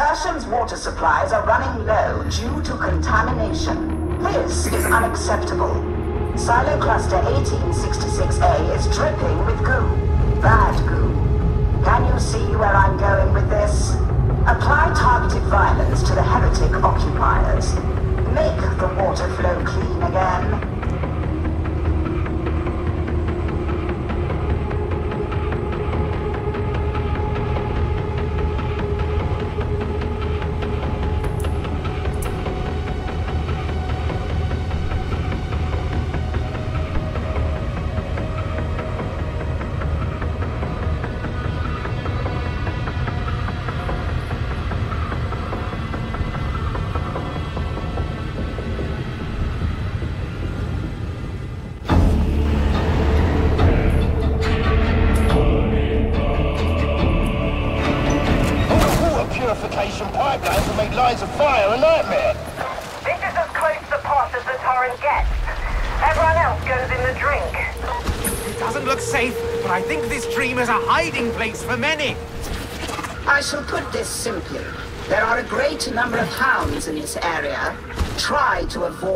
Tertium's water supplies are running low due to contamination. This is unacceptable. Silo Cluster 1866A is dripping with goo. Bad goo. Can you see where I'm going with this? Apply targeted violence to the heretic occupiers. Make the water flow clean again.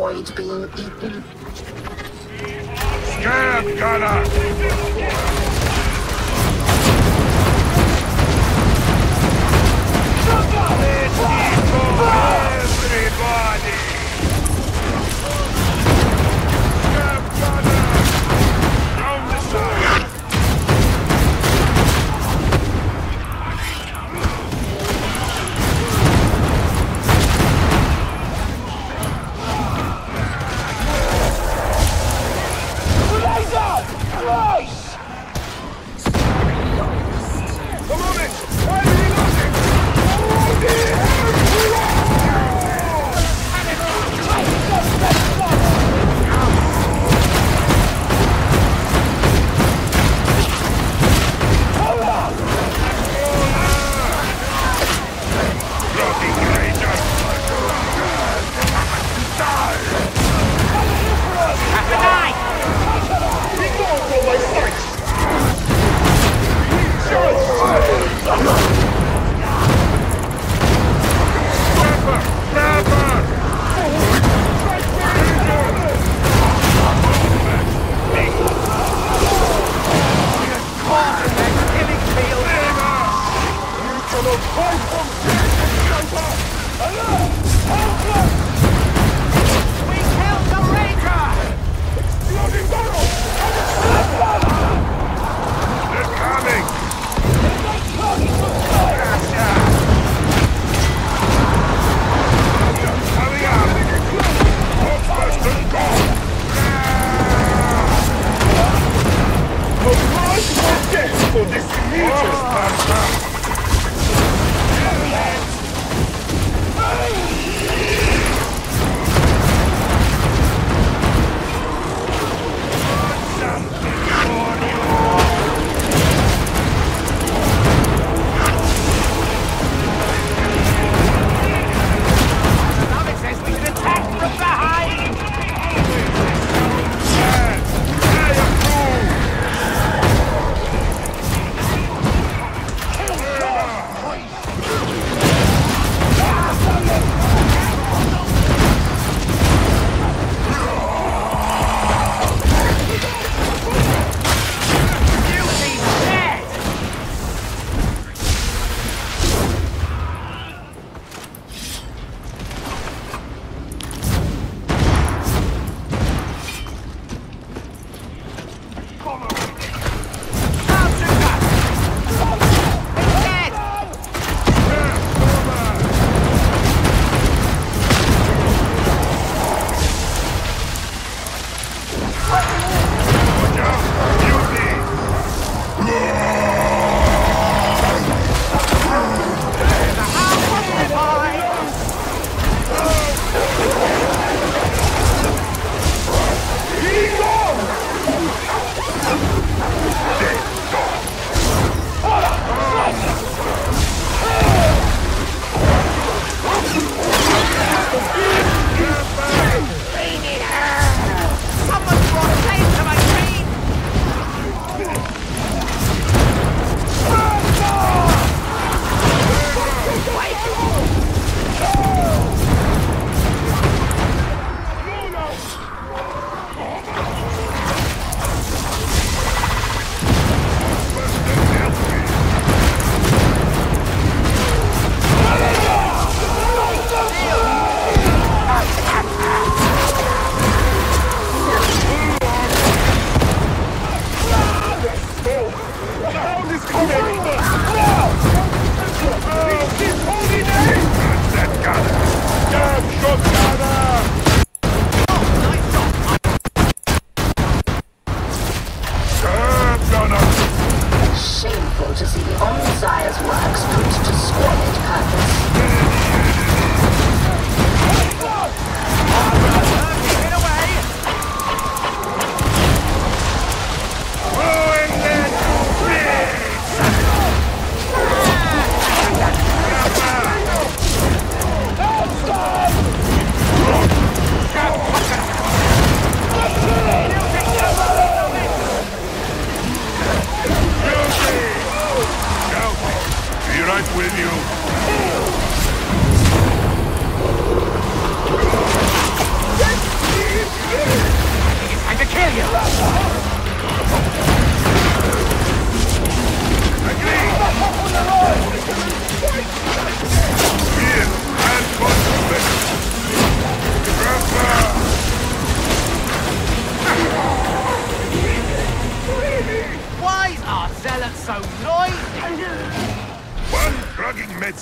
Avoid being eaten. Scab gunner! Everybody! For this Dinky! What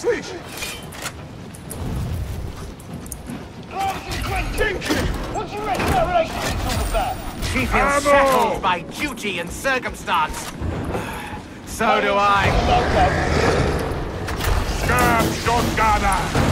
station! Dinky! About? She feels Ammo. shackled by duty and circumstance. so do I. Scab shotgunner!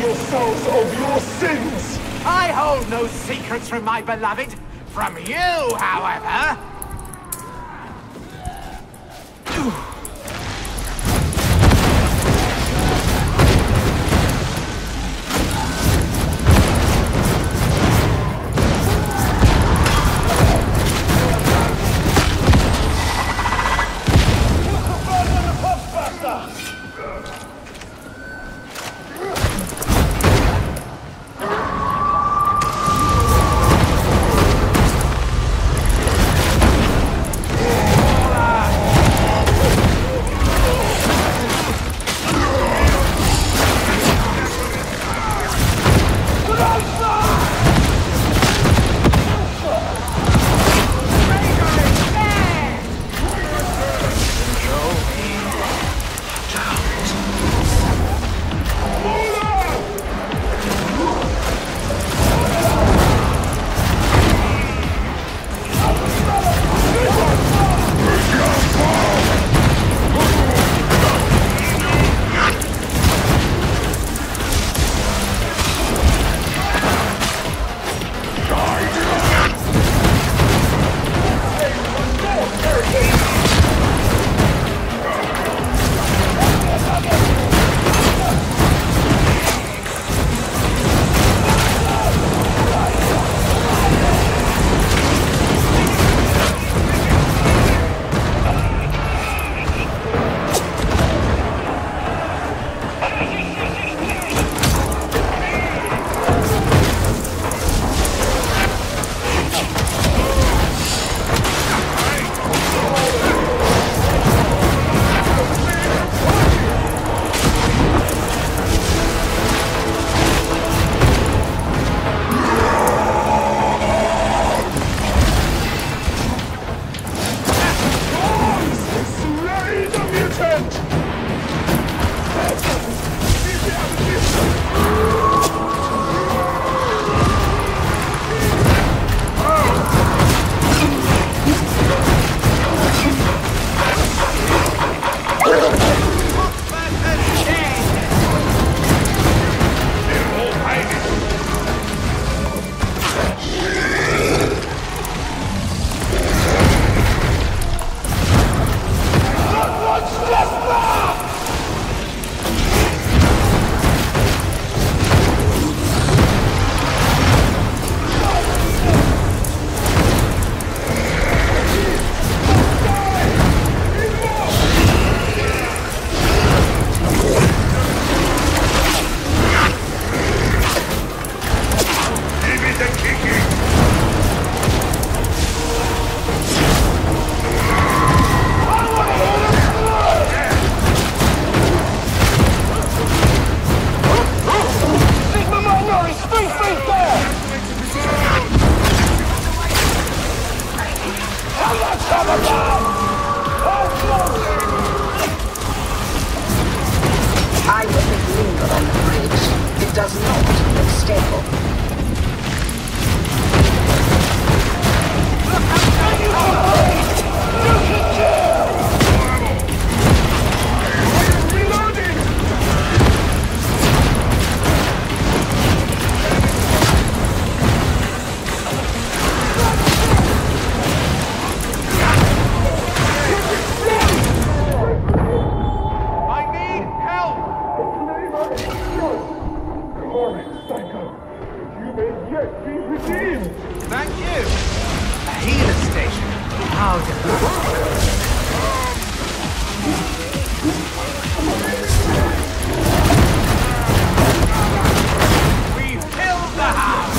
Yourselves of your sins. I hold no secrets from my beloved. From you, however. glory, Psyker. You may yet be redeemed. Thank you. A healer station. How delightful. We filled the house.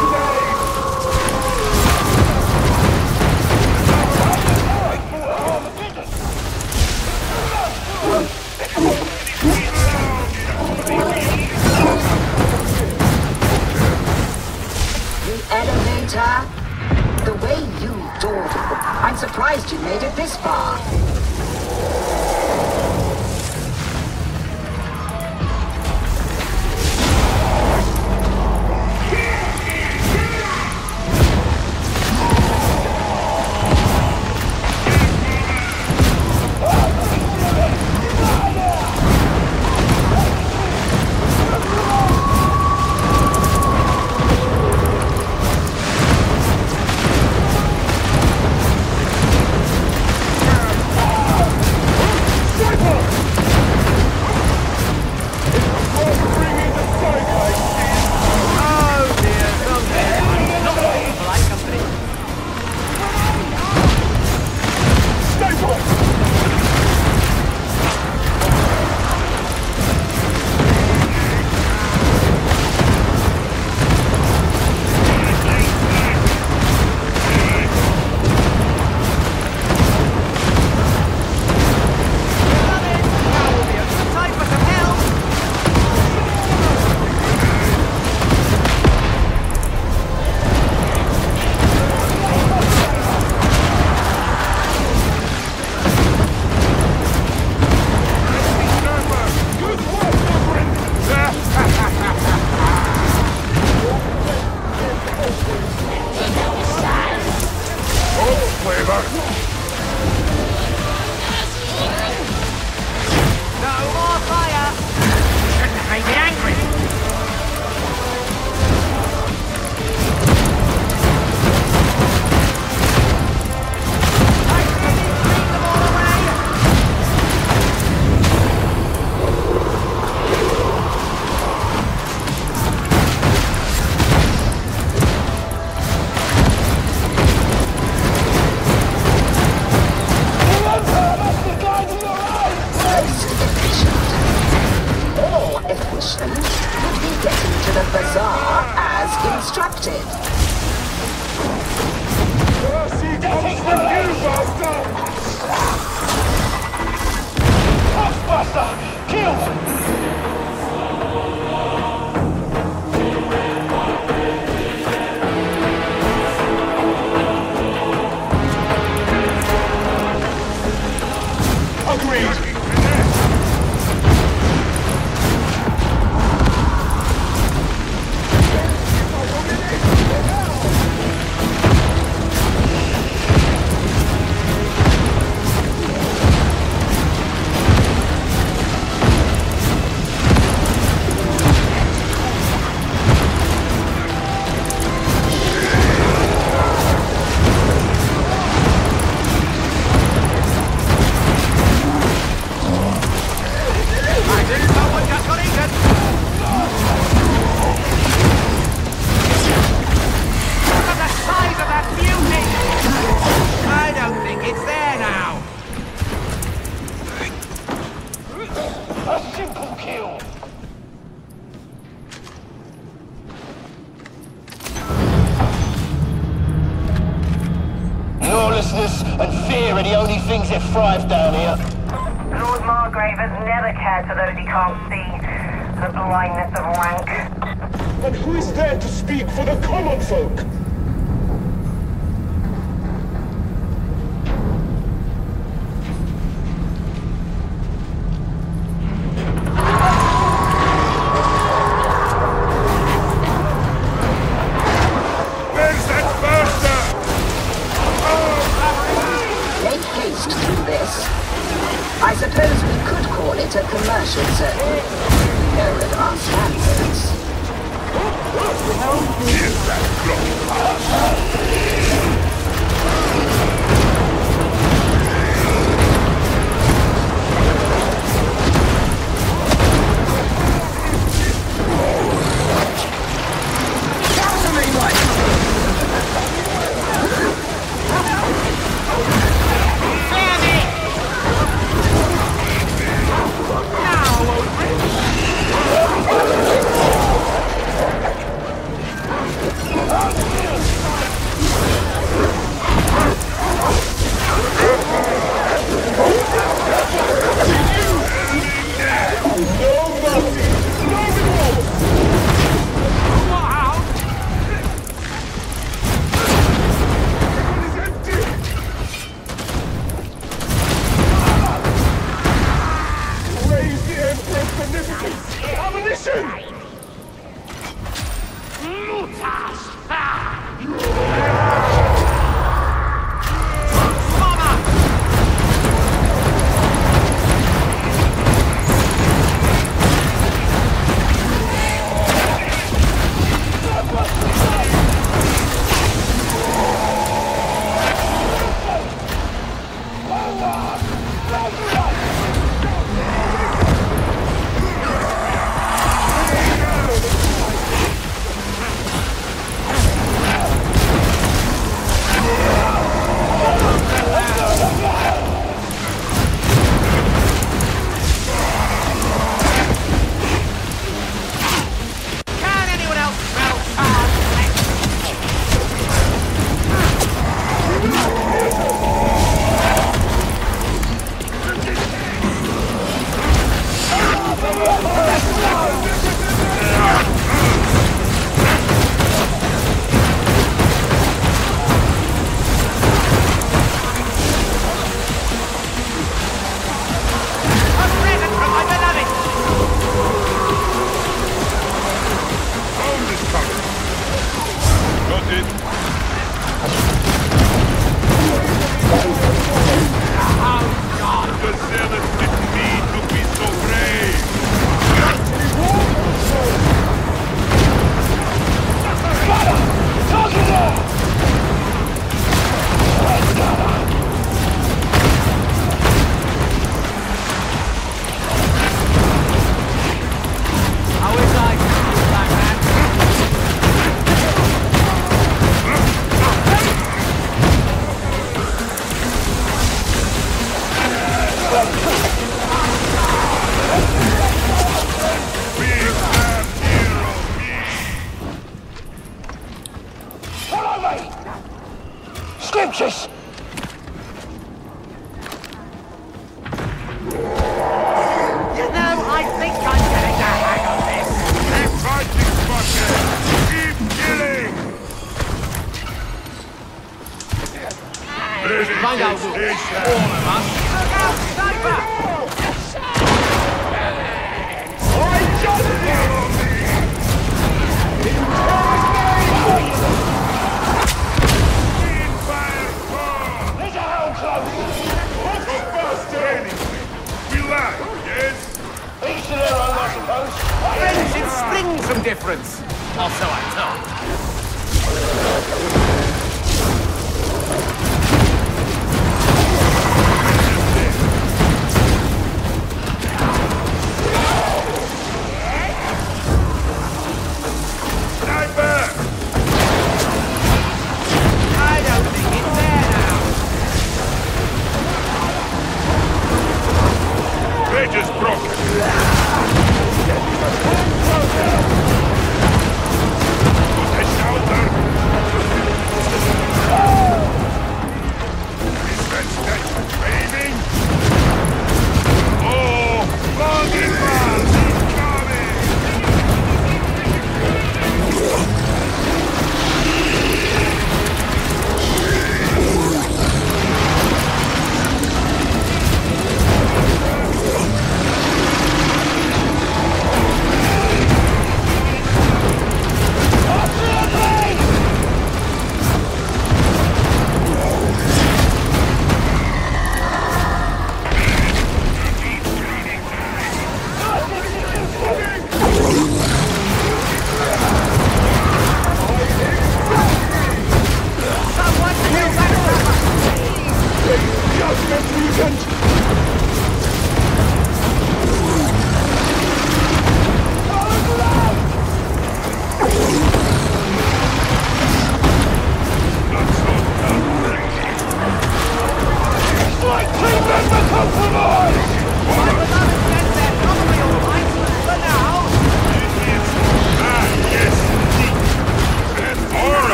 Peter. The way you dawdle, I'm surprised you made it this far.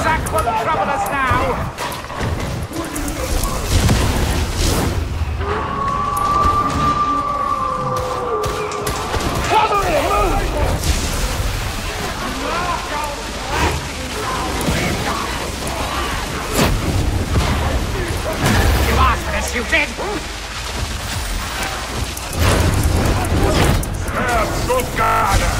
exact what troubled us now. you did! Herr Stuttgart!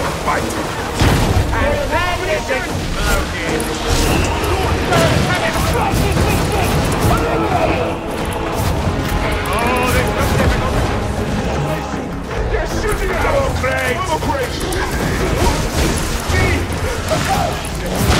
for fighting. And great! Oh, this was difficult. They're shooting at us! Double!